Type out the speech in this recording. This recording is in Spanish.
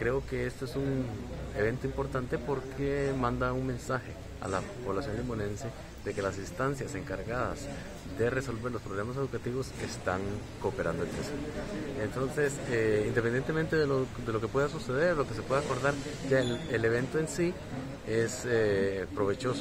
creo que este es un evento importante porque manda un mensaje a la población limonense de que las instancias encargadas de resolver los problemas educativos están cooperando entre sí. Entonces, eh, independientemente de lo, de lo, que pueda suceder, lo que se pueda acordar, ya el, el evento en sí es eh, provechoso